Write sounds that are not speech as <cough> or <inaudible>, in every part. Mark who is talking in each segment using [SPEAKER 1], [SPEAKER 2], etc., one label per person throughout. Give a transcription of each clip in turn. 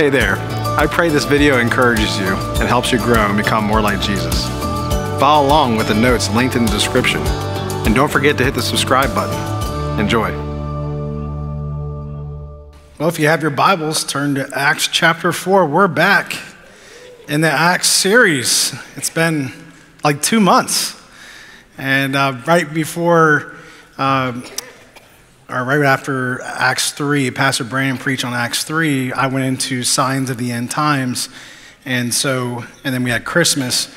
[SPEAKER 1] Hey there. I pray this video encourages you and helps you grow and become more like Jesus. Follow along with the notes linked in the description. And don't forget to hit the subscribe button. Enjoy.
[SPEAKER 2] Well, if you have your Bibles, turn to Acts chapter 4. We're back in the Acts series. It's been like two months. And uh, right before, uh, or right after Acts 3, Pastor Brandon preached on Acts 3, I went into Signs of the End Times. And so, and then we had Christmas.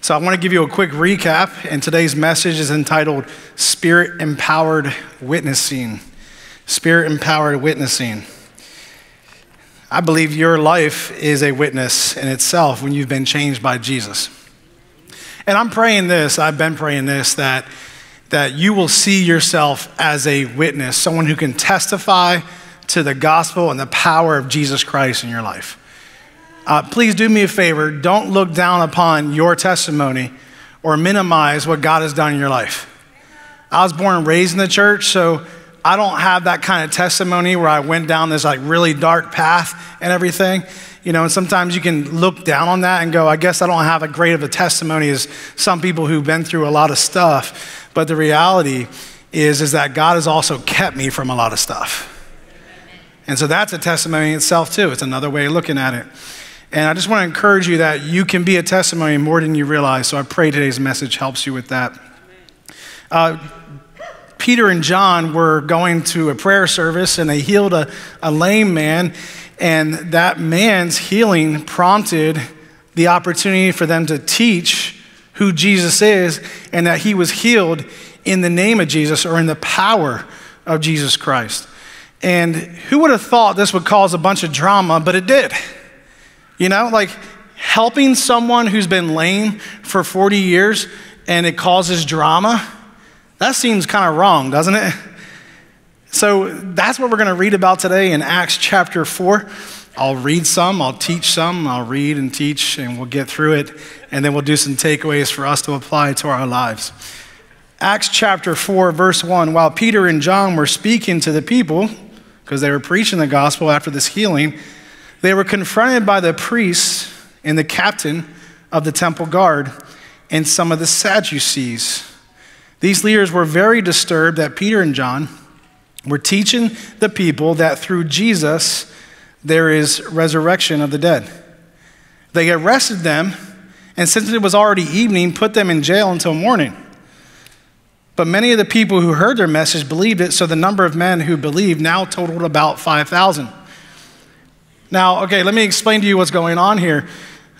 [SPEAKER 2] So I want to give you a quick recap. And today's message is entitled Spirit Empowered Witnessing. Spirit Empowered Witnessing. I believe your life is a witness in itself when you've been changed by Jesus. And I'm praying this, I've been praying this, that that you will see yourself as a witness, someone who can testify to the gospel and the power of Jesus Christ in your life. Uh, please do me a favor don't look down upon your testimony or minimize what God has done in your life. I was born and raised in the church, so I don't have that kind of testimony where I went down this like really dark path and everything. You know, and sometimes you can look down on that and go, I guess I don't have a great of a testimony as some people who've been through a lot of stuff. But the reality is, is that God has also kept me from a lot of stuff. And so that's a testimony in itself, too. It's another way of looking at it. And I just want to encourage you that you can be a testimony more than you realize. So I pray today's message helps you with that. Uh, Peter and John were going to a prayer service and they healed a, a lame man. And that man's healing prompted the opportunity for them to teach who Jesus is and that he was healed in the name of Jesus or in the power of Jesus Christ. And who would have thought this would cause a bunch of drama, but it did. You know, like helping someone who's been lame for 40 years and it causes drama, that seems kind of wrong, doesn't it? So that's what we're going to read about today in Acts chapter 4. I'll read some, I'll teach some, I'll read and teach, and we'll get through it, and then we'll do some takeaways for us to apply to our lives. Acts chapter 4, verse 1 While Peter and John were speaking to the people, because they were preaching the gospel after this healing, they were confronted by the priests and the captain of the temple guard and some of the Sadducees. These leaders were very disturbed that Peter and John were teaching the people that through Jesus, there is resurrection of the dead. They arrested them, and since it was already evening, put them in jail until morning. But many of the people who heard their message believed it, so the number of men who believed now totaled about 5,000. Now, okay, let me explain to you what's going on here.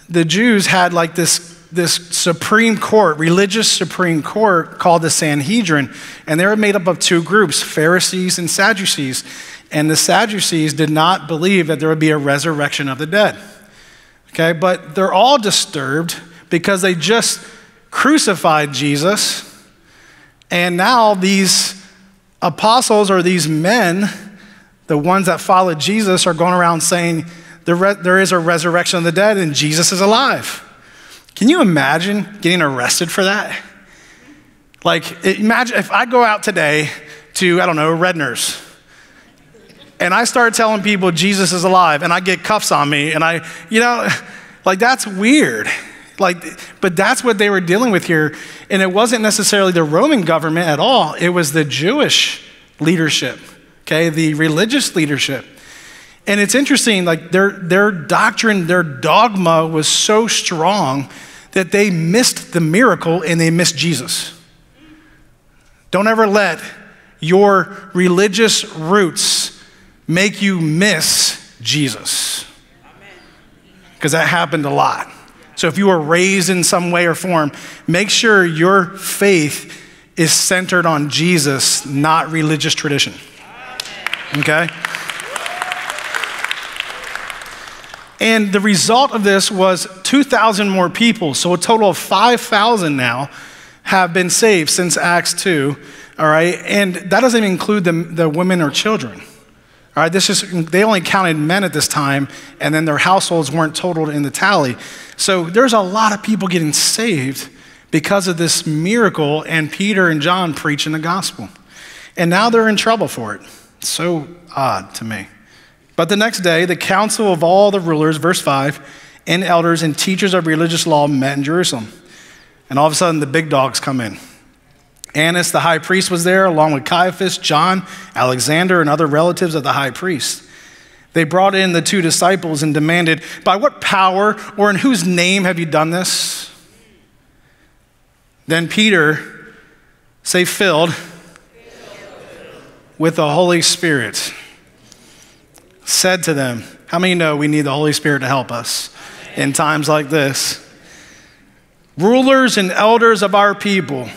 [SPEAKER 2] The Jews had like this, this supreme court, religious supreme court called the Sanhedrin, and they were made up of two groups Pharisees and Sadducees. And the Sadducees did not believe that there would be a resurrection of the dead. Okay, but they're all disturbed because they just crucified Jesus. And now these apostles or these men, the ones that followed Jesus, are going around saying there is a resurrection of the dead and Jesus is alive. Can you imagine getting arrested for that? Like, imagine if I go out today to, I don't know, Redner's and I start telling people Jesus is alive and I get cuffs on me and I, you know, <laughs> like that's weird. Like, but that's what they were dealing with here. And it wasn't necessarily the Roman government at all, it was the Jewish leadership, okay, the religious leadership. And it's interesting, like their, their doctrine, their dogma was so strong that they missed the miracle and they missed Jesus. Don't ever let your religious roots make you miss Jesus. Because that happened a lot. So if you were raised in some way or form, make sure your faith is centered on Jesus, not religious tradition. Okay? And the result of this was 2,000 more people. So a total of 5,000 now have been saved since Acts 2. All right? And that doesn't even include the, the women or children. All right, this is, they only counted men at this time, and then their households weren't totaled in the tally. So there's a lot of people getting saved because of this miracle and Peter and John preaching the gospel. And now they're in trouble for it. so odd to me. But the next day, the council of all the rulers, verse 5, and elders and teachers of religious law met in Jerusalem. And all of a sudden, the big dogs come in. Annas, the high priest, was there, along with Caiaphas, John, Alexander, and other relatives of the high priest. They brought in the two disciples and demanded, By what power or in whose name have you done this? Then Peter, say, filled with the Holy Spirit, said to them, How many know we need the Holy Spirit to help us in times like this? Rulers and elders of our people,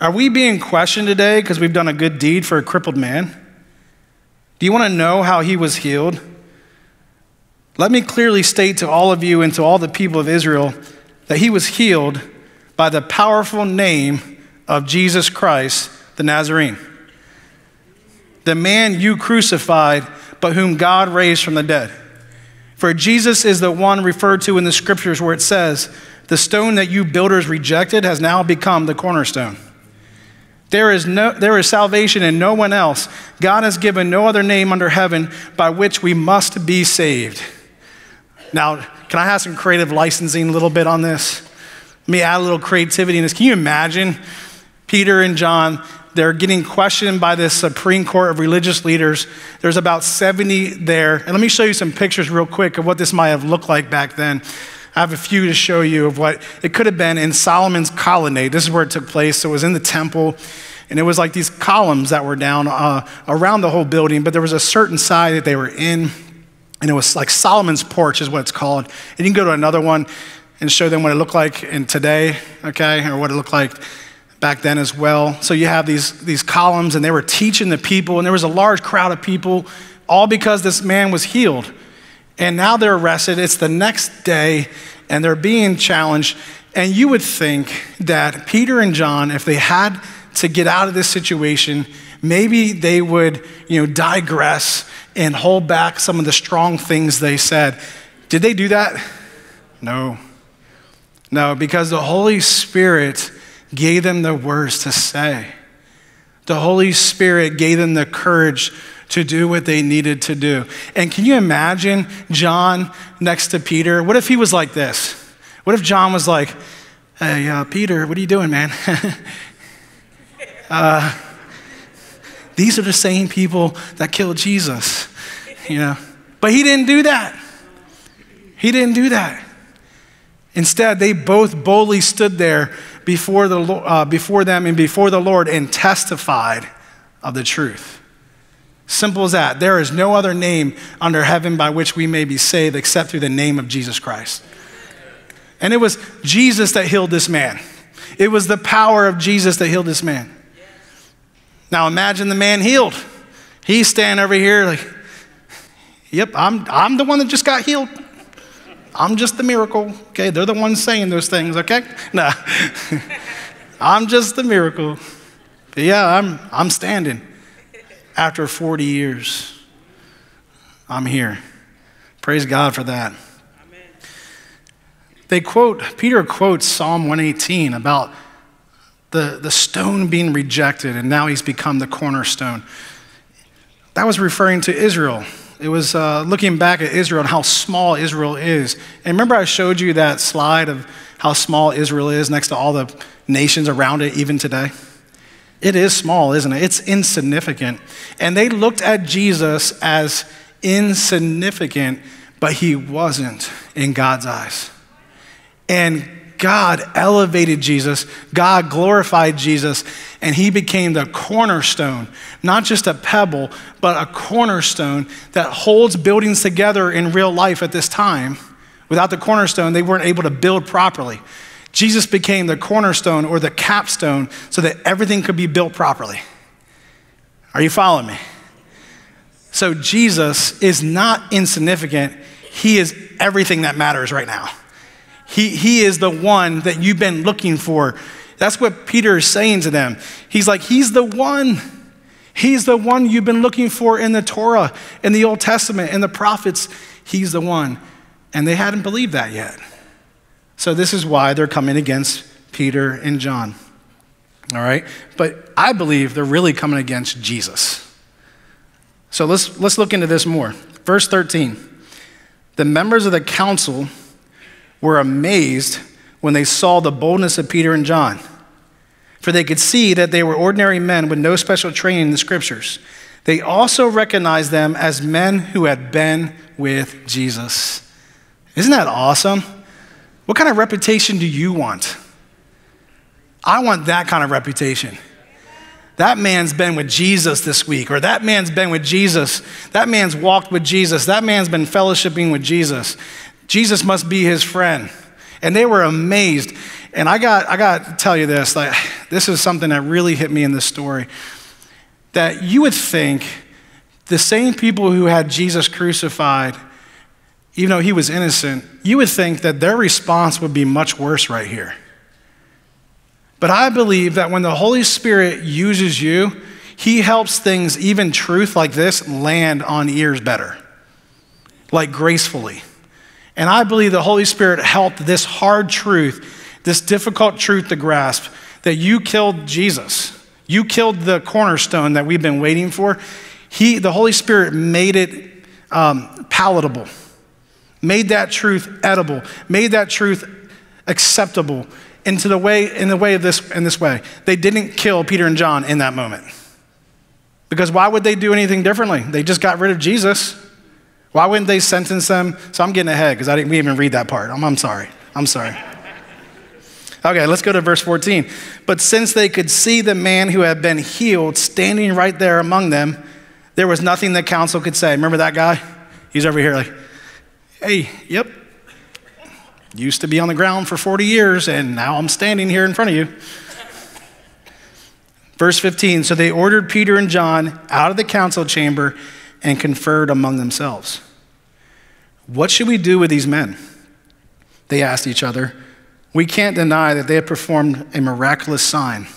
[SPEAKER 2] are we being questioned today because we've done a good deed for a crippled man? Do you want to know how he was healed? Let me clearly state to all of you and to all the people of Israel that he was healed by the powerful name of Jesus Christ, the Nazarene, the man you crucified, but whom God raised from the dead. For Jesus is the one referred to in the scriptures where it says, The stone that you builders rejected has now become the cornerstone. There is, no, there is salvation in no one else. God has given no other name under heaven by which we must be saved. Now, can I have some creative licensing a little bit on this? Let me add a little creativity in this. Can you imagine Peter and John? They're getting questioned by this Supreme Court of religious leaders. There's about 70 there. And let me show you some pictures real quick of what this might have looked like back then. I have a few to show you of what it could have been in Solomon's colonnade. This is where it took place. So it was in the temple, and it was like these columns that were down uh, around the whole building, but there was a certain side that they were in, and it was like Solomon's porch, is what it's called. And you can go to another one and show them what it looked like in today, okay, or what it looked like back then as well. So you have these, these columns, and they were teaching the people, and there was a large crowd of people, all because this man was healed. And now they're arrested. It's the next day, and they're being challenged. And you would think that Peter and John, if they had to get out of this situation, maybe they would, you know, digress and hold back some of the strong things they said. Did they do that? No. No, because the Holy Spirit gave them the words to say. The Holy Spirit gave them the courage to do what they needed to do. And can you imagine John next to Peter? What if he was like this? What if John was like, Hey, uh, Peter, what are you doing, man? <laughs> uh, these are the same people that killed Jesus, you know. But he didn't do that. He didn't do that. Instead, they both boldly stood there before, the, uh, before them and before the Lord and testified of the truth. Simple as that. There is no other name under heaven by which we may be saved except through the name of Jesus Christ. And it was Jesus that healed this man. It was the power of Jesus that healed this man. Now imagine the man healed. He's standing over here like, yep, I'm, I'm the one that just got healed. I'm just the miracle. Okay, they're the ones saying those things, okay? No. <laughs> I'm just the miracle. But yeah, I'm, I'm standing after 40 years. I'm here. Praise God for that. Amen. They quote, Peter quotes Psalm 118 about the, the stone being rejected, and now he's become the cornerstone. That was referring to Israel. It was uh, looking back at Israel and how small Israel is. And remember, I showed you that slide of how small Israel is next to all the nations around it, even today? It is small, isn't it? It's insignificant. And they looked at Jesus as insignificant, but he wasn't in God's eyes. And God elevated Jesus, God glorified Jesus, and he became the cornerstone, not just a pebble, but a cornerstone that holds buildings together in real life at this time. Without the cornerstone, they weren't able to build properly. Jesus became the cornerstone or the capstone so that everything could be built properly. Are you following me? So Jesus is not insignificant. He is everything that matters right now. He, he is the one that you've been looking for. That's what Peter is saying to them. He's like, He's the one. He's the one you've been looking for in the Torah, in the Old Testament, in the prophets. He's the one. And they hadn't believed that yet. So this is why they're coming against Peter and John. All right? But I believe they're really coming against Jesus. So let's, let's look into this more. Verse 13 The members of the council were amazed when they saw the boldness of Peter and John, for they could see that they were ordinary men with no special training in the scriptures. They also recognized them as men who had been with Jesus. Isn't that awesome? What kind of reputation do you want? I want that kind of reputation. That man's been with Jesus this week, or that man's been with Jesus. That man's walked with Jesus. That man's been fellowshipping with Jesus. Jesus must be his friend. And they were amazed. And I got, I got to tell you this like, <sighs> this is something that really hit me in this story. That you would think the same people who had Jesus crucified, even though he was innocent, you would think that their response would be much worse right here. But I believe that when the Holy Spirit uses you, he helps things, even truth like this, land on ears better, like gracefully. And I believe the Holy Spirit helped this hard truth, this difficult truth to grasp, that you killed Jesus. You killed the cornerstone that we've been waiting for. He, the Holy Spirit made it um, palatable, made that truth edible, made that truth acceptable into the way, in the way of this, in this way. They didn't kill Peter and John in that moment. Because why would they do anything differently? They just got rid of Jesus. Why wouldn't they sentence them? So I'm getting ahead because I didn't we even read that part. I'm, I'm sorry. I'm sorry. Okay, let's go to verse 14. But since they could see the man who had been healed standing right there among them, there was nothing the council could say. Remember that guy? He's over here like, hey, yep, Used to be on the ground for 40 years, and now I'm standing here in front of you. Verse 15 So they ordered Peter and John out of the council chamber and conferred among themselves. What should we do with these men? They asked each other. We can't deny that they have performed a miraculous sign,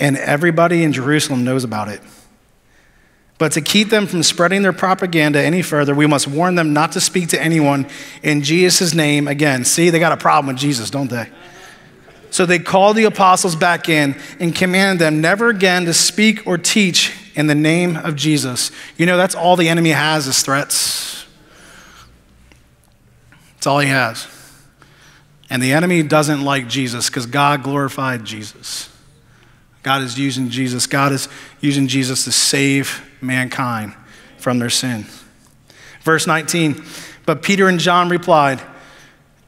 [SPEAKER 2] and everybody in Jerusalem knows about it. But to keep them from spreading their propaganda any further, we must warn them not to speak to anyone in Jesus' name again. See, they got a problem with Jesus, don't they? So they called the apostles back in and commanded them never again to speak or teach in the name of Jesus. You know, that's all the enemy has is threats. That's all he has. And the enemy doesn't like Jesus because God glorified Jesus. God is using Jesus. God is using Jesus to save mankind from their sin. Verse 19, but Peter and John replied,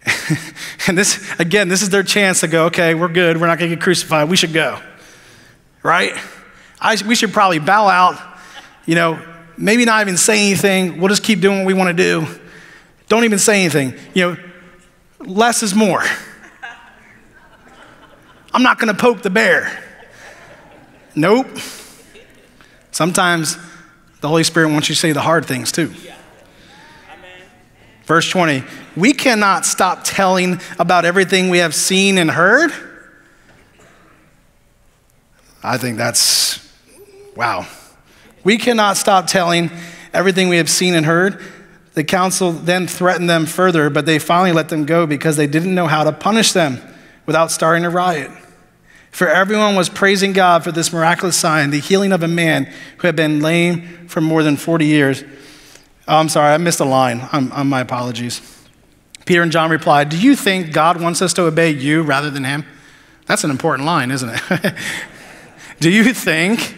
[SPEAKER 2] <laughs> and this, again, this is their chance to go, okay, we're good. We're not going to get crucified. We should go. Right? I, we should probably bow out, you know, maybe not even say anything. We'll just keep doing what we want to do. Don't even say anything. You know, less is more. I'm not going to poke the bear. Nope. Sometimes the Holy Spirit wants you to say the hard things too. Verse 20, we cannot stop telling about everything we have seen and heard. I think that's, wow. We cannot stop telling everything we have seen and heard. The council then threatened them further, but they finally let them go because they didn't know how to punish them without starting a riot. For everyone was praising God for this miraculous sign, the healing of a man who had been lame for more than 40 years. Oh, I'm sorry, I missed a line. I'm, I'm, my apologies. Peter and John replied, Do you think God wants us to obey you rather than him? That's an important line, isn't it? <laughs> Do you think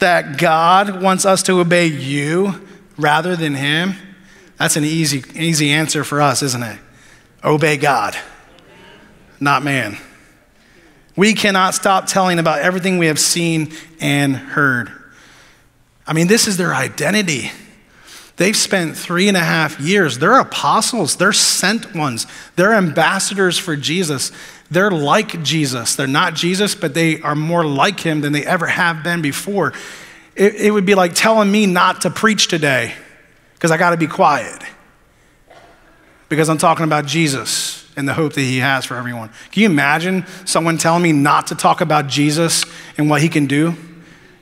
[SPEAKER 2] that God wants us to obey you rather than him? That's an easy, easy answer for us, isn't it? Obey God, not man. We cannot stop telling about everything we have seen and heard. I mean, this is their identity. They've spent three and a half years. They're apostles, they're sent ones, they're ambassadors for Jesus. They're like Jesus. They're not Jesus, but they are more like him than they ever have been before. It, it would be like telling me not to preach today because I got to be quiet because I'm talking about Jesus and the hope that he has for everyone. Can you imagine someone telling me not to talk about Jesus and what he can do?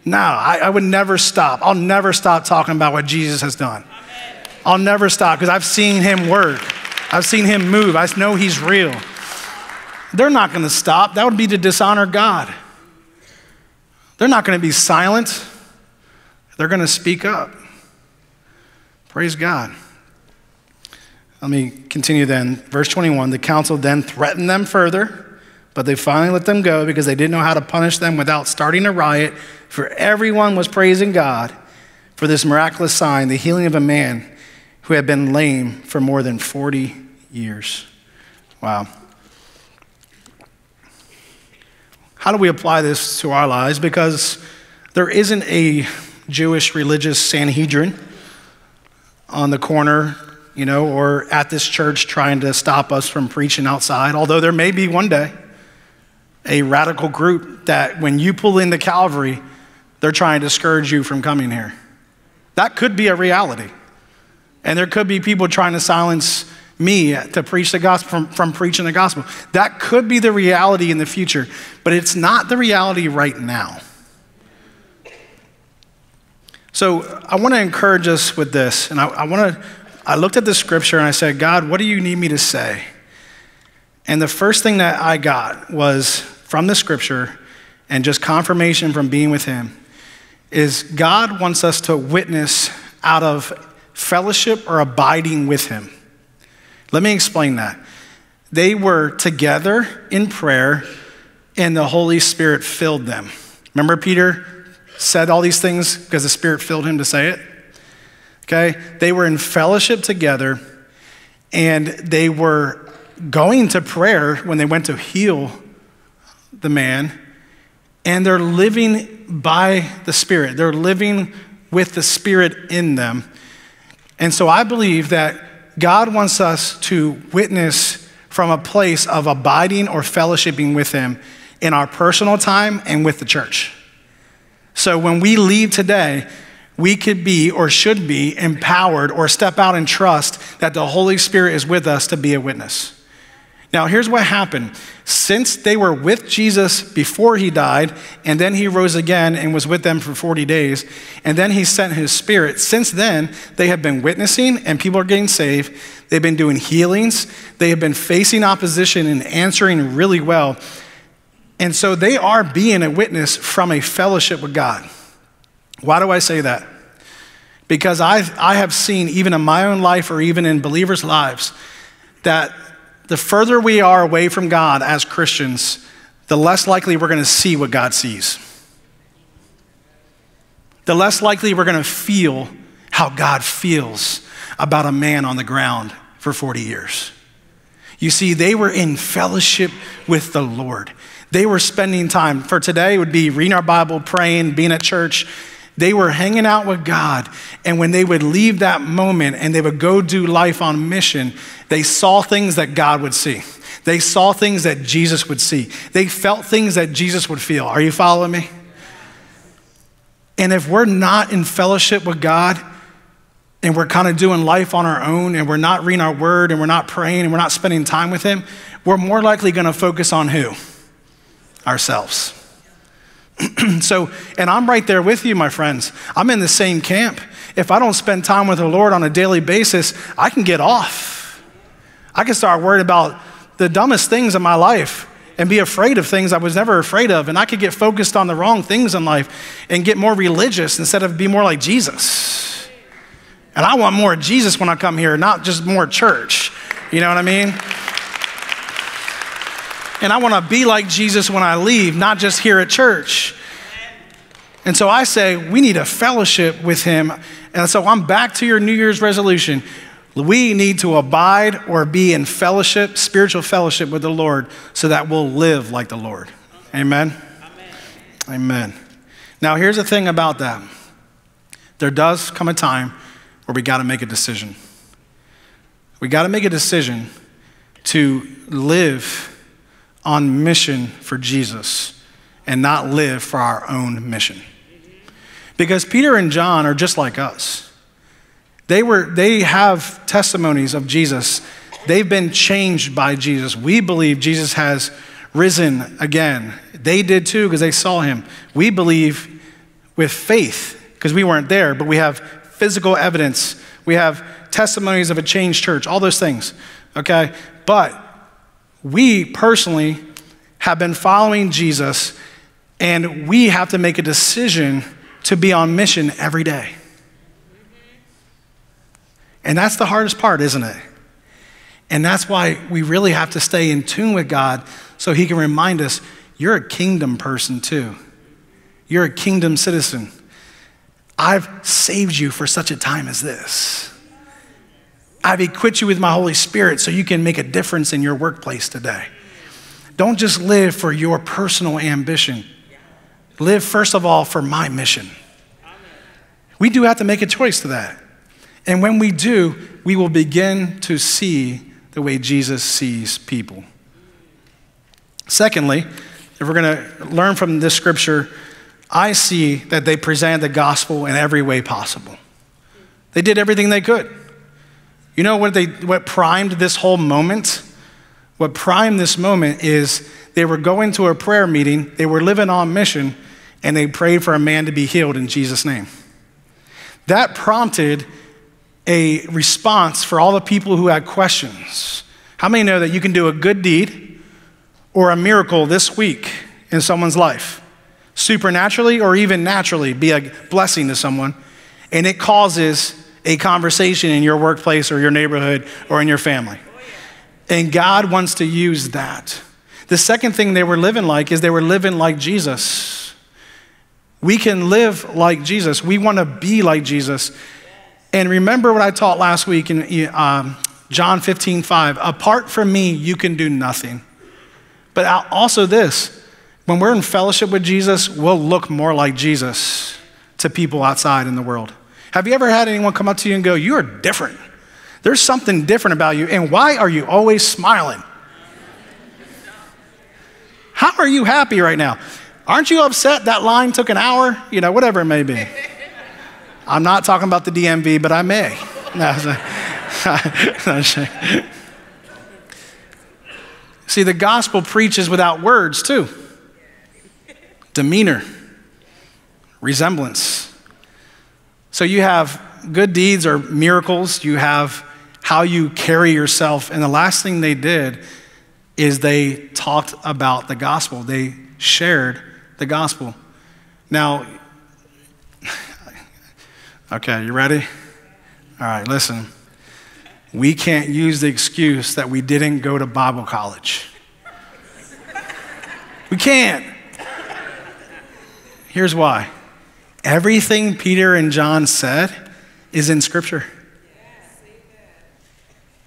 [SPEAKER 2] No, I, I would never stop. I'll never stop talking about what Jesus has done. I'll never stop because I've seen him work. I've seen him move. I know he's real. They're not going to stop. That would be to dishonor God. They're not going to be silent. They're going to speak up. Praise God. Let me continue then. Verse 21 The council then threatened them further, but they finally let them go because they didn't know how to punish them without starting a riot, for everyone was praising God for this miraculous sign, the healing of a man who had been lame for more than 40 years. Wow. How do we apply this to our lives? Because there isn't a Jewish religious Sanhedrin on the corner you know, or at this church trying to stop us from preaching outside, although there may be one day a radical group that when you pull into Calvary, they're trying to discourage you from coming here. That could be a reality. And there could be people trying to silence me to preach the gospel from, from preaching the gospel. That could be the reality in the future, but it's not the reality right now. So I want to encourage us with this, and I, I want to I looked at the scripture and I said, God, what do you need me to say? And the first thing that I got was from the scripture and just confirmation from being with Him is God wants us to witness out of fellowship or abiding with Him. Let me explain that. They were together in prayer, and the Holy Spirit filled them. Remember, Peter said all these things because the Spirit filled him to say it? Okay? They were in fellowship together and they were going to prayer when they went to heal the man and they're living by the Spirit. They're living with the Spirit in them. And so I believe that God wants us to witness from a place of abiding or fellowshipping with Him in our personal time and with the church. So when we leave today, we could be or should be empowered or step out and trust that the Holy Spirit is with us to be a witness. Now, here's what happened. Since they were with Jesus before he died, and then he rose again and was with them for 40 days, and then he sent his spirit, since then, they have been witnessing and people are getting saved. They've been doing healings. They have been facing opposition and answering really well. And so they are being a witness from a fellowship with God. Why do I say that? Because I, I have seen, even in my own life or even in believers' lives, that the further we are away from God as Christians, the less likely we're going to see what God sees. The less likely we're going to feel how God feels about a man on the ground for 40 years. You see, they were in fellowship with the Lord. They were spending time. For today, would be reading our Bible, praying, being at church. They were hanging out with God. And when they would leave that moment and they would go do life on mission, they saw things that God would see. They saw things that Jesus would see. They felt things that Jesus would feel. Are you following me? And if we're not in fellowship with God and we're kind of doing life on our own and we're not reading our word and we're not praying and we're not spending time with Him, we're more likely going to focus on who? Ourselves. <clears throat> so, and I'm right there with you, my friends. I'm in the same camp. If I don't spend time with the Lord on a daily basis, I can get off. I can start worried about the dumbest things in my life and be afraid of things I was never afraid of. And I could get focused on the wrong things in life and get more religious instead of be more like Jesus. And I want more Jesus when I come here, not just more church. You know what I mean? And I want to be like Jesus when I leave, not just here at church. And so I say, we need a fellowship with him. And so I'm back to your New Year's resolution. We need to abide or be in fellowship, spiritual fellowship with the Lord, so that we'll live like the Lord. Amen? Amen. Amen. Now, here's the thing about that there does come a time where we got to make a decision. We got to make a decision to live on mission for Jesus and not live for our own mission. Because Peter and John are just like us. They, were, they have testimonies of Jesus. They've been changed by Jesus. We believe Jesus has risen again. They did too because they saw him. We believe with faith because we weren't there, but we have physical evidence. We have testimonies of a changed church, all those things. Okay? But we personally have been following Jesus, and we have to make a decision to be on mission every day. And that's the hardest part, isn't it? And that's why we really have to stay in tune with God so He can remind us you're a kingdom person too. You're a kingdom citizen. I've saved you for such a time as this. I've equipped you with my Holy Spirit so you can make a difference in your workplace today. Don't just live for your personal ambition. Live, first of all, for my mission. We do have to make a choice to that. And when we do, we will begin to see the way Jesus sees people. Secondly, if we're going to learn from this scripture, I see that they presented the gospel in every way possible. They did everything they could. You know what, they, what primed this whole moment? What primed this moment is they were going to a prayer meeting, they were living on mission, and they prayed for a man to be healed in Jesus' name. That prompted a response for all the people who had questions. How many know that you can do a good deed or a miracle this week in someone's life? Supernaturally or even naturally, be a blessing to someone, and it causes a conversation in your workplace or your neighborhood or in your family. And God wants to use that. The second thing they were living like is they were living like Jesus. We can live like Jesus. We want to be like Jesus. And remember what I taught last week in um, John 15, 5. Apart from me, you can do nothing. But also, this when we're in fellowship with Jesus, we'll look more like Jesus to people outside in the world. Have you ever had anyone come up to you and go, You are different? There's something different about you. And why are you always smiling? How are you happy right now? Aren't you upset that line took an hour? You know, whatever it may be. <laughs> I'm not talking about the DMV, but I may. <laughs> <laughs> See, the gospel preaches without words, too demeanor, resemblance. So you have good deeds or miracles, you have how you carry yourself. And the last thing they did is they talked about the gospel, they shared the gospel. Now, <laughs> Okay, you ready? All right, listen. We can't use the excuse that we didn't go to Bible college. We can't. Here's why everything Peter and John said is in Scripture.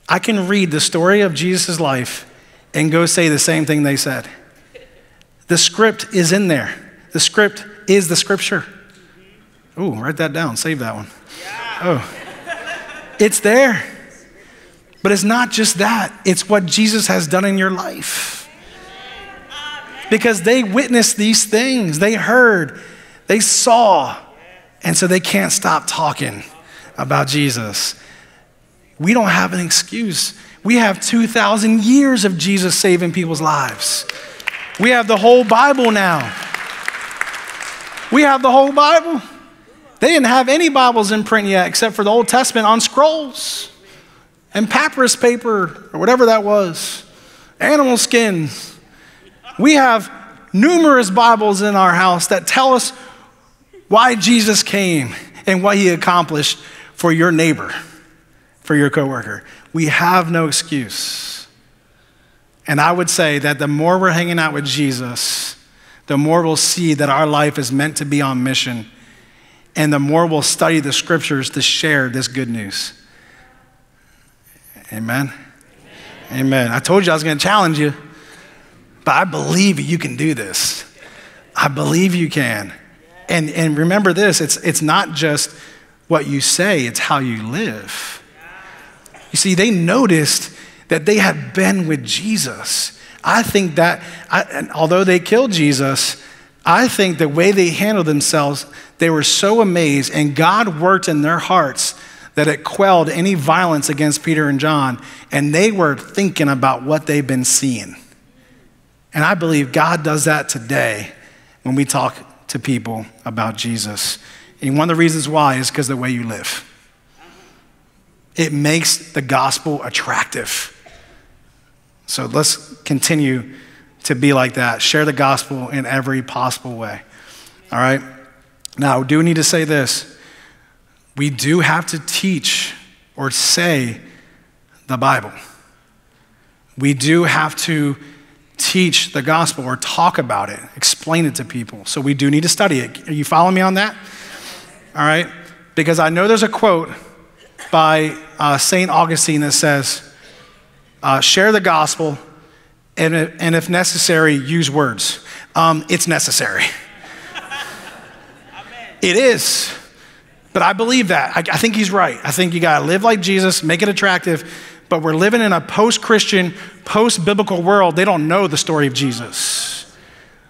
[SPEAKER 2] I can read the story of Jesus' life and go say the same thing they said. The script is in there, the script is the Scripture. Oh, write that down. Save that one. Oh, it's there. But it's not just that, it's what Jesus has done in your life. Because they witnessed these things, they heard, they saw, and so they can't stop talking about Jesus. We don't have an excuse. We have 2,000 years of Jesus saving people's lives. We have the whole Bible now. We have the whole Bible. They didn't have any Bibles in print yet except for the Old Testament on scrolls and papyrus paper or whatever that was, animal skins. We have numerous Bibles in our house that tell us why Jesus came and what he accomplished for your neighbor, for your coworker. We have no excuse. And I would say that the more we're hanging out with Jesus, the more we'll see that our life is meant to be on mission and the more we'll study the scriptures to share this good news. Amen. Amen. Amen. I told you I was going to challenge you, but I believe you can do this. I believe you can. And, and remember this it's, it's not just what you say, it's how you live. You see, they noticed that they had been with Jesus. I think that, I, although they killed Jesus, I think the way they handled themselves, they were so amazed, and God worked in their hearts that it quelled any violence against Peter and John, and they were thinking about what they've been seeing. And I believe God does that today when we talk to people about Jesus. And one of the reasons why is because the way you live. It makes the gospel attractive. So let's continue to be like that. Share the gospel in every possible way. All right? Now, do need to say this. We do have to teach or say the Bible. We do have to teach the gospel or talk about it, explain it to people. So we do need to study it. Are you following me on that? All right? Because I know there's a quote by uh, St. Augustine that says, uh, share the gospel, and, and if necessary, use words. Um, it's necessary. it is. But I believe that. I, I think he's right. I think you got to live like Jesus, make it attractive. But we're living in a post Christian, post biblical world. They don't know the story of Jesus.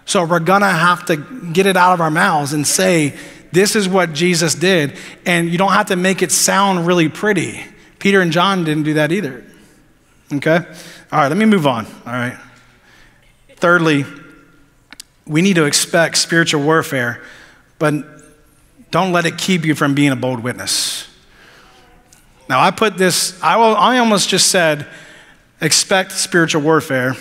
[SPEAKER 2] So we're going to have to get it out of our mouths and say, this is what Jesus did. And you don't have to make it sound really pretty. Peter and John didn't do that either. Okay? All right, let me move on. All right. Thirdly, we need to expect spiritual warfare, but don't let it keep you from being a bold witness. Now, I put this, I, will, I almost just said, expect spiritual warfare,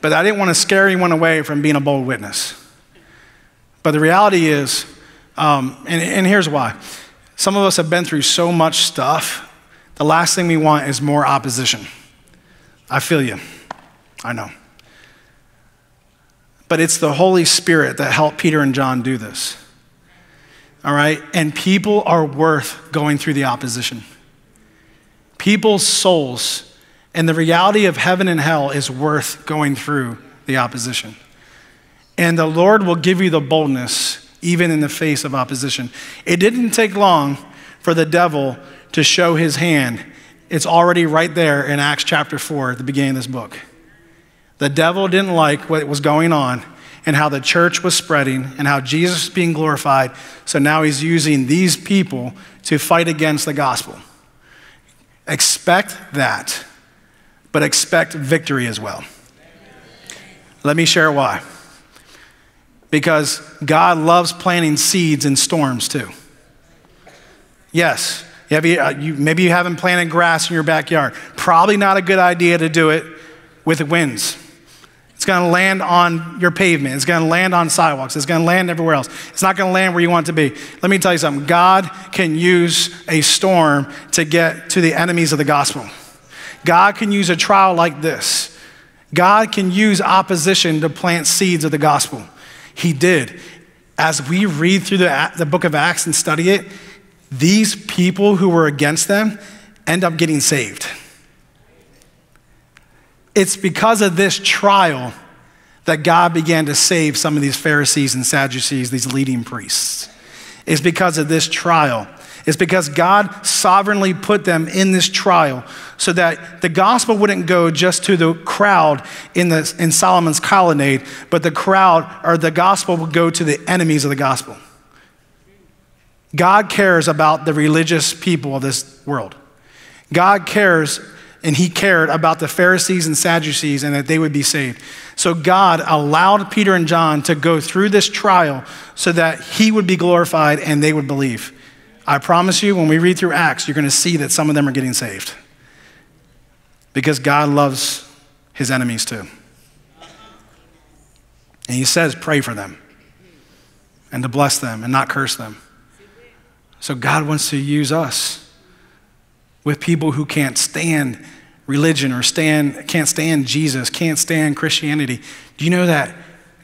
[SPEAKER 2] but I didn't want to scare anyone away from being a bold witness. But the reality is, um, and, and here's why some of us have been through so much stuff, the last thing we want is more opposition. I feel you. I know. But it's the Holy Spirit that helped Peter and John do this. All right? And people are worth going through the opposition. People's souls and the reality of heaven and hell is worth going through the opposition. And the Lord will give you the boldness even in the face of opposition. It didn't take long for the devil to show his hand. It's already right there in Acts chapter 4 at the beginning of this book. The devil didn't like what was going on and how the church was spreading and how Jesus was being glorified. So now he's using these people to fight against the gospel. Expect that, but expect victory as well. Let me share why. Because God loves planting seeds in storms too. Yes, uh, maybe you haven't planted grass in your backyard. Probably not a good idea to do it with winds. It's going to land on your pavement. It's going to land on sidewalks. It's going to land everywhere else. It's not going to land where you want it to be. Let me tell you something God can use a storm to get to the enemies of the gospel. God can use a trial like this. God can use opposition to plant seeds of the gospel. He did. As we read through the, the book of Acts and study it, these people who were against them end up getting saved. It's because of this trial that God began to save some of these Pharisees and Sadducees, these leading priests. It's because of this trial. It's because God sovereignly put them in this trial so that the gospel wouldn't go just to the crowd in, the, in Solomon's colonnade, but the crowd or the gospel would go to the enemies of the gospel. God cares about the religious people of this world. God cares, and He cared about the Pharisees and Sadducees and that they would be saved. So God allowed Peter and John to go through this trial so that He would be glorified and they would believe. I promise you, when we read through Acts, you're going to see that some of them are getting saved. Because God loves His enemies too. And He says, pray for them and to bless them and not curse them. So God wants to use us with people who can't stand religion or stand, can't stand Jesus, can't stand Christianity. Do you know that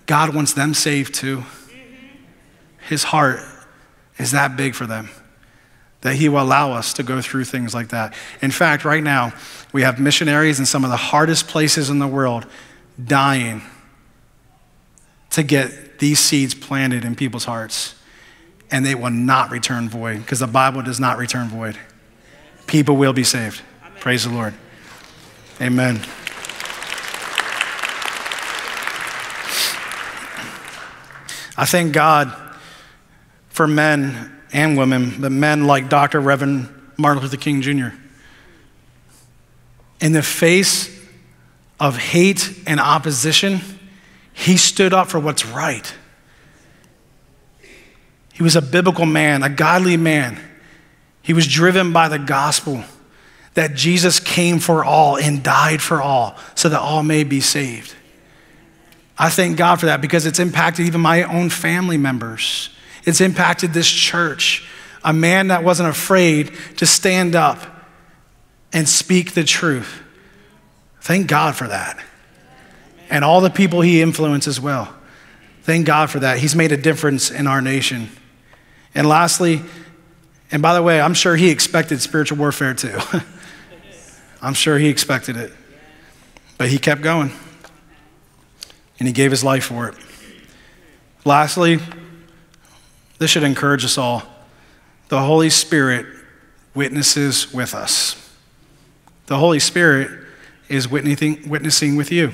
[SPEAKER 2] God wants them saved too? His heart is that big for them that He will allow us to go through things like that. In fact, right now, we have missionaries in some of the hardest places in the world dying to get these seeds planted in people's hearts and they will not return void because the Bible does not return void. People will be saved. Amen. Praise the Lord. Amen. I thank God for men and women, but men like Dr. Reverend Martin Luther King Jr. In the face of hate and opposition, he stood up for what's right. He was a biblical man, a godly man. He was driven by the gospel that Jesus came for all and died for all so that all may be saved. I thank God for that because it's impacted even my own family members. It's impacted this church. A man that wasn't afraid to stand up and speak the truth. Thank God for that. And all the people he influenced as well. Thank God for that. He's made a difference in our nation. And lastly, and by the way, I'm sure he expected spiritual warfare too. <laughs> I'm sure he expected it. But he kept going. And he gave his life for it. Lastly, this should encourage us all. The Holy Spirit witnesses with us. The Holy Spirit is witnessing, with you.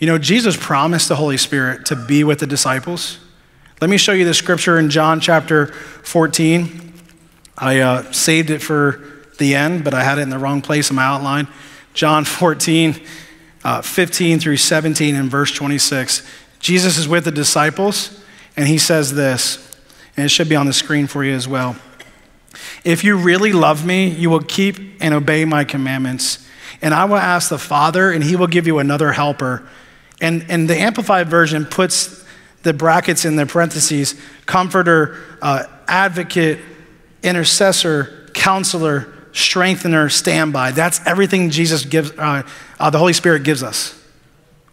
[SPEAKER 2] You know, Jesus promised the Holy Spirit to be with the disciples. Let me show you the scripture in John chapter 14. I uh, saved it for the end, but I had it in the wrong place in my outline. John <laughs> 14, uh, 15 through 17, and verse 26. Jesus is with the disciples, and he says this, and it should be on the screen for you as well. If you really love me, you will keep and obey my commandments. And I will ask the Father, and he will give you another helper. And, and the Amplified Version puts the brackets in the parentheses comforter, uh, advocate, intercessor, counselor, strengthener, standby. That's everything Jesus gives, uh, uh, the Holy Spirit gives us.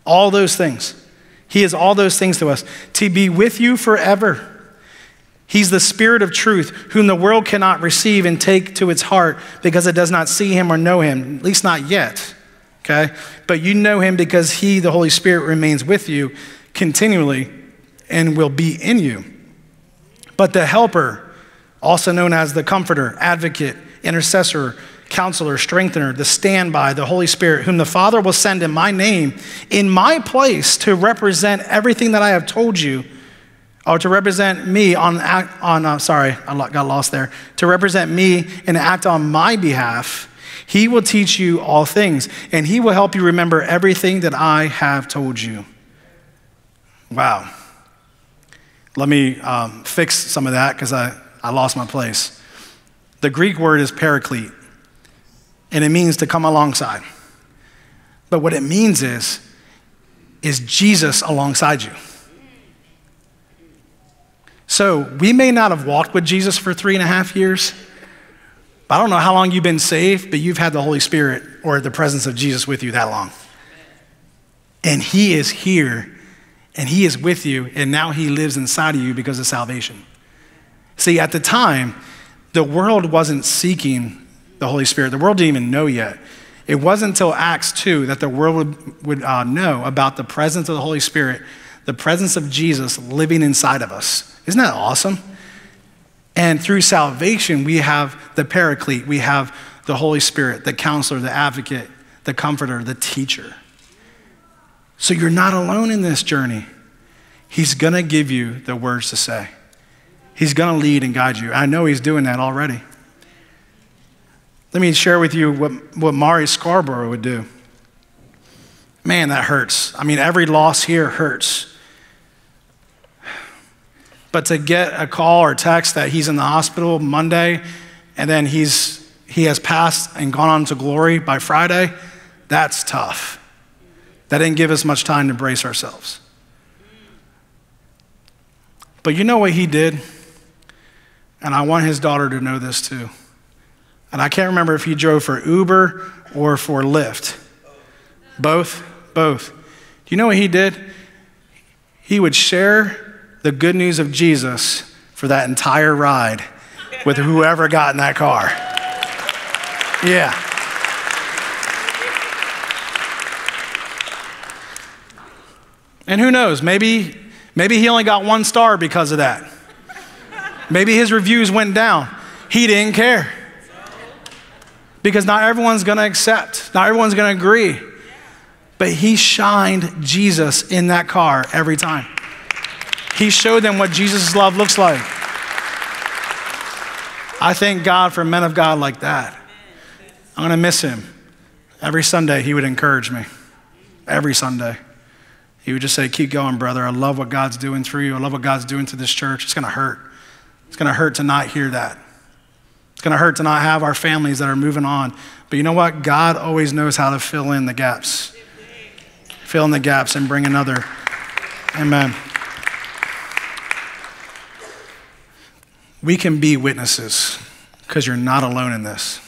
[SPEAKER 2] All those things. He is all those things to us to be with you forever. He's the Spirit of truth, whom the world cannot receive and take to its heart because it does not see him or know him, at least not yet. Okay? But you know him because he, the Holy Spirit, remains with you continually and will be in you. But the Helper, also known as the Comforter, Advocate, Intercessor, Counselor, Strengthener, the Standby, the Holy Spirit, whom the Father will send in my name, in my place to represent everything that I have told you, or to represent me on, on uh, sorry, I got lost there, to represent me and act on my behalf. He will teach you all things, and he will help you remember everything that I have told you. Wow. Let me um, fix some of that because I, I lost my place. The Greek word is paraclete, and it means to come alongside. But what it means is, is Jesus alongside you. So we may not have walked with Jesus for three and a half years. But I don't know how long you've been saved, but you've had the Holy Spirit or the presence of Jesus with you that long. And He is here and He is with you, and now He lives inside of you because of salvation. See, at the time, the world wasn't seeking the Holy Spirit. The world didn't even know yet. It wasn't until Acts 2 that the world would, would uh, know about the presence of the Holy Spirit, the presence of Jesus living inside of us. Isn't that awesome? And through salvation, we have the paraclete, we have the Holy Spirit, the counselor, the advocate, the comforter, the teacher. So you're not alone in this journey. He's going to give you the words to say. He's going to lead and guide you. I know He's doing that already. Let me share with you what, what Mari Scarborough would do. Man, that hurts. I mean, every loss here hurts. But to get a call or text that he's in the hospital Monday and then he's, he has passed and gone on to glory by Friday, that's tough. That didn't give us much time to brace ourselves. But you know what he did? And I want his daughter to know this too. And I can't remember if he drove for Uber or for Lyft. Both? Both. Do you know what he did? He would share the good news of Jesus for that entire ride with whoever got in that car. Yeah. And who knows, maybe, maybe he only got one star because of that. Maybe his reviews went down. He didn't care. Because not everyone's gonna accept, not everyone's gonna agree. But he shined Jesus in that car every time. He showed them what Jesus' love looks like. I thank God for men of God like that. I'm gonna miss him. Every Sunday, he would encourage me. Every Sunday. He would just say, Keep going, brother. I love what God's doing through you. I love what God's doing to this church. It's going to hurt. It's going to hurt to not hear that. It's going to hurt to not have our families that are moving on. But you know what? God always knows how to fill in the gaps. Fill in the gaps and bring another. Amen. we can be witnesses because you're not alone in this.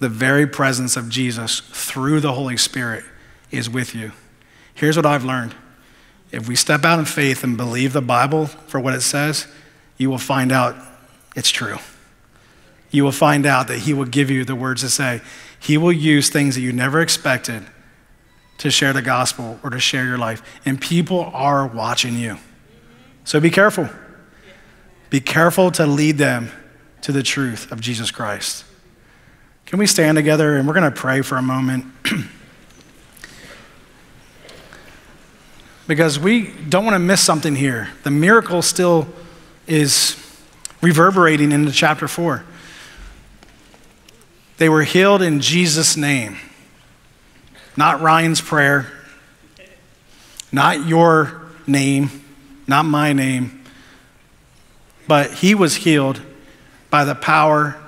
[SPEAKER 2] The very presence of Jesus through the Holy Spirit is with you. Here's what I've learned if we step out in faith and believe the Bible for what it says, you will find out it's true. You will find out that He will give you the words to say. He will use things that you never expected to share the gospel or to share your life. And people are watching you. So be careful. Be careful to lead them to the truth of Jesus Christ. Can we stand together and we're going to pray for a moment? <clears throat> because we don't want to miss something here. The miracle still is reverberating into chapter 4. They were healed in Jesus' name. Not Ryan's prayer, not your name, not my name, but he was healed by the power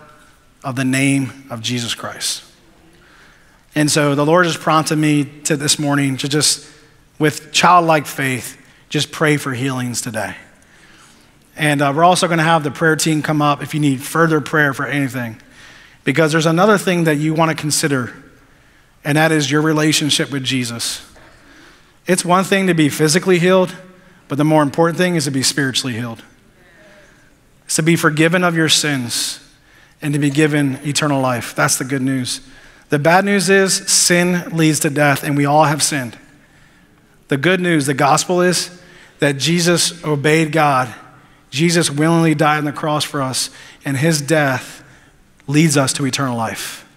[SPEAKER 2] of the name of Jesus Christ. And so the Lord has prompted me to this morning to just, with childlike faith, just pray for healings today. And uh, we're also going to have the prayer team come up if you need further prayer for anything. Because there's another thing that you want to consider, and that is your relationship with Jesus. It's one thing to be physically healed, but the more important thing is to be spiritually healed. It's to be forgiven of your sins and to be given eternal life. That's the good news. The bad news is sin leads to death, and we all have sinned. The good news, the gospel is that Jesus obeyed God. Jesus willingly died on the cross for us, and his death leads us to eternal life.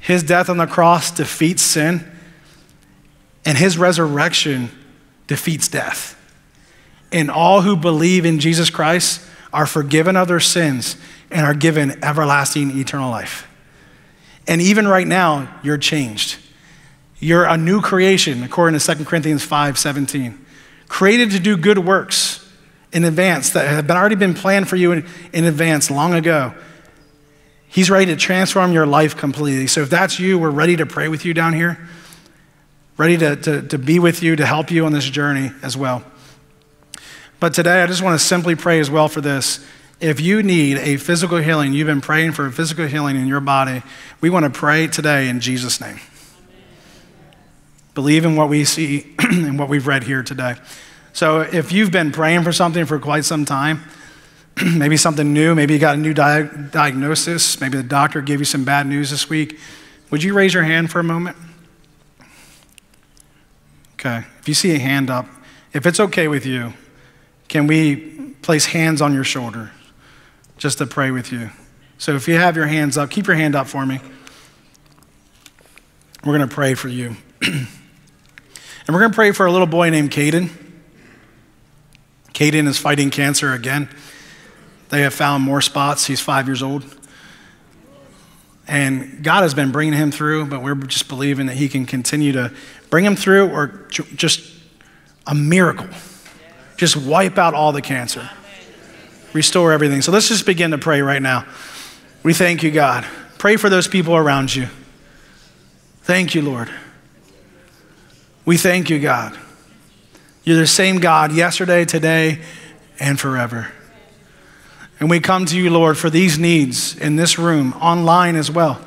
[SPEAKER 2] His death on the cross defeats sin, and his resurrection defeats death. And all who believe in Jesus Christ are forgiven of their sins and are given everlasting eternal life. And even right now, you're changed. You're a new creation, according to 2 Corinthians 5 17. Created to do good works in advance that have already been planned for you in, in advance long ago. He's ready to transform your life completely. So if that's you, we're ready to pray with you down here, ready to, to, to be with you, to help you on this journey as well. But today, I just want to simply pray as well for this. If you need a physical healing, you've been praying for a physical healing in your body, we want to pray today in Jesus' name. Believe in what we see <clears throat> and what we've read here today. So if you've been praying for something for quite some time, <clears throat> maybe something new, maybe you got a new di- diagnosis, maybe the doctor gave you some bad news this week, would you raise your hand for a moment? Okay. If you see a hand up, if it's okay with you, can we place hands on your shoulder just to pray with you? So if you have your hands up, keep your hand up for me. We're going to pray for you. <clears throat> and we're going to pray for a little boy named Caden. Caden is fighting cancer again. They have found more spots. He's five years old. And God has been bringing him through, but we're just believing that He can continue to bring him through or just a miracle. Just wipe out all the cancer, restore everything. So let's just begin to pray right now. We thank you, God. Pray for those people around you. Thank you, Lord. We thank you, God. You're the same God yesterday, today, and forever. And we come to you, Lord, for these needs in this room, online as well.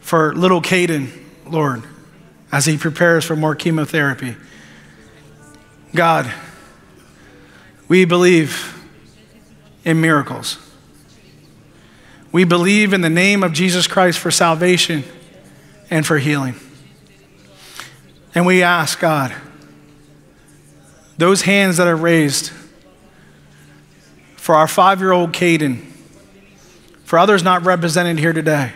[SPEAKER 2] For little Caden, Lord, as he prepares for more chemotherapy. God, we believe in miracles. We believe in the name of Jesus Christ for salvation and for healing. And we ask, God, those hands that are raised for our five year old Caden, for others not represented here today,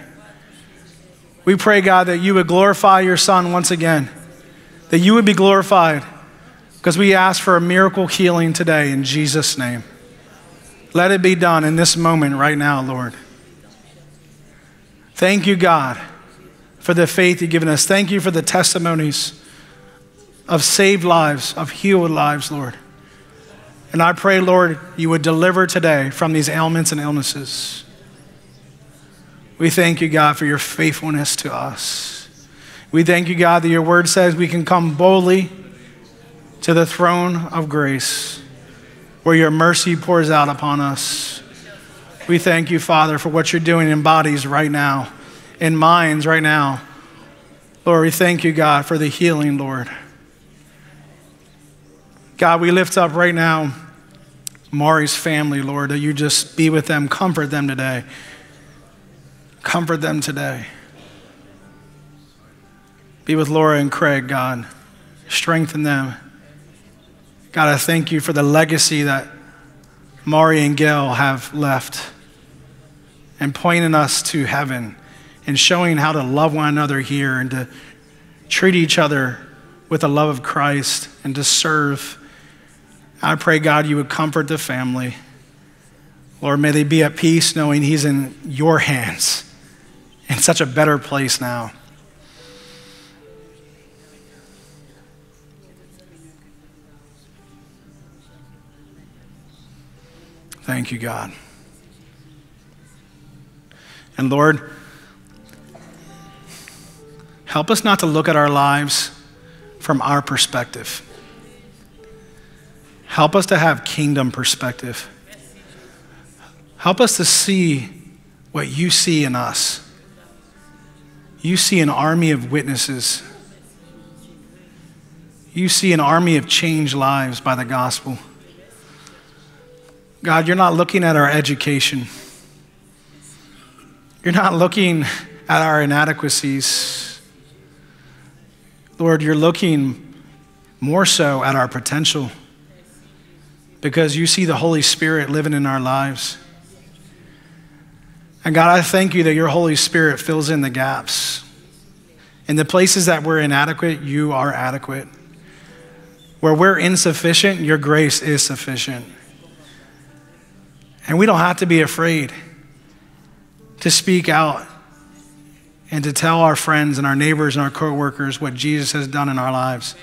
[SPEAKER 2] we pray, God, that you would glorify your son once again, that you would be glorified because we ask for a miracle healing today in Jesus' name. Let it be done in this moment right now, Lord. Thank you, God, for the faith you've given us. Thank you for the testimonies of saved lives, of healed lives, Lord. And I pray, Lord, you would deliver today from these ailments and illnesses. We thank you, God, for your faithfulness to us. We thank you, God, that your word says we can come boldly to the throne of grace where your mercy pours out upon us. We thank you, Father, for what you're doing in bodies right now, in minds right now. Lord, we thank you, God, for the healing, Lord. God, we lift up right now Mari's family, Lord, that you just be with them, comfort them today. Comfort them today. Be with Laura and Craig, God. Strengthen them. God, I thank you for the legacy that Mari and Gail have left and pointing us to heaven and showing how to love one another here and to treat each other with the love of Christ and to serve. I pray, God, you would comfort the family. Lord, may they be at peace knowing He's in your hands in such a better place now. Thank you, God. And Lord, help us not to look at our lives from our perspective. Help us to have kingdom perspective. Help us to see what you see in us. You see an army of witnesses. You see an army of changed lives by the gospel. God, you're not looking at our education. You're not looking at our inadequacies. Lord, you're looking more so at our potential because you see the Holy Spirit living in our lives. And God, I thank you that your Holy Spirit fills in the gaps. In the places that we're inadequate, you are adequate. Where we're insufficient, your grace is sufficient. And we don't have to be afraid to speak out and to tell our friends and our neighbors and our coworkers what Jesus has done in our lives.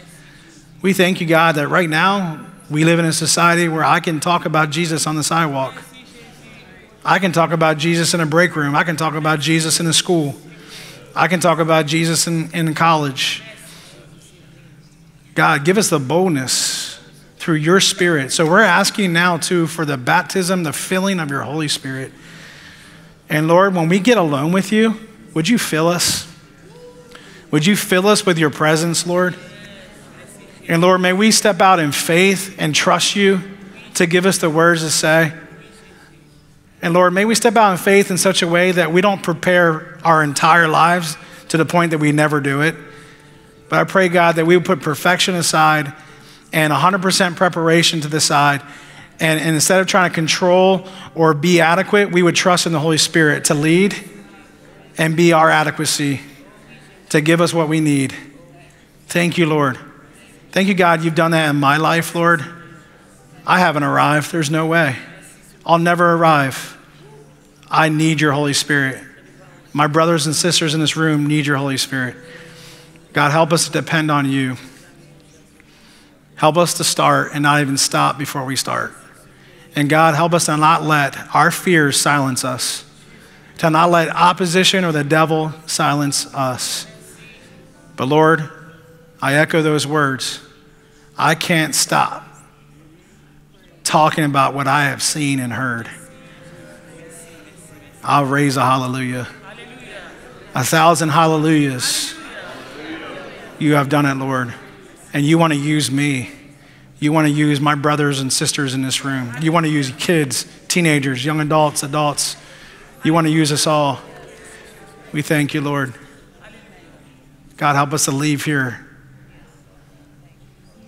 [SPEAKER 2] We thank you, God, that right now we live in a society where I can talk about Jesus on the sidewalk. I can talk about Jesus in a break room. I can talk about Jesus in a school. I can talk about Jesus in, in college. God, give us the boldness through your Spirit. So we're asking now, too, for the baptism, the filling of your Holy Spirit. And Lord, when we get alone with you, would you fill us? Would you fill us with your presence, Lord? And Lord, may we step out in faith and trust you to give us the words to say. And Lord, may we step out in faith in such a way that we don't prepare our entire lives to the point that we never do it. But I pray, God, that we would put perfection aside and 100% preparation to the side and, and instead of trying to control or be adequate, we would trust in the Holy Spirit to lead and be our adequacy, to give us what we need. Thank you, Lord. Thank you, God, you've done that in my life, Lord. I haven't arrived. There's no way. I'll never arrive. I need your Holy Spirit. My brothers and sisters in this room need your Holy Spirit. God, help us to depend on you. Help us to start and not even stop before we start. And God, help us to not let our fears silence us, to not let opposition or the devil silence us. But Lord, I echo those words. I can't stop talking about what I have seen and heard. I'll raise a hallelujah. A thousand hallelujahs. You have done it, Lord. And you want to use me. You want to use my brothers and sisters in this room. You want to use kids, teenagers, young adults, adults. You want to use us all. We thank you, Lord. God, help us to leave here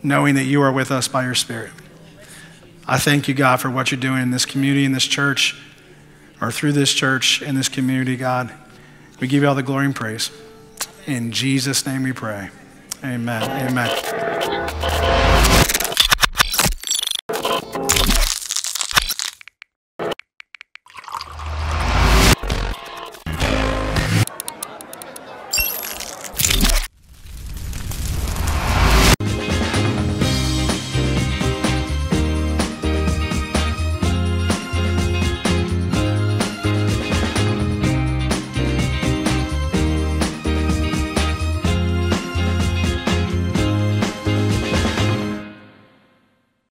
[SPEAKER 2] knowing that you are with us by your Spirit. I thank you, God, for what you're doing in this community, in this church, or through this church, in this community, God. We give you all the glory and praise. In Jesus' name we pray. Amen. Amen.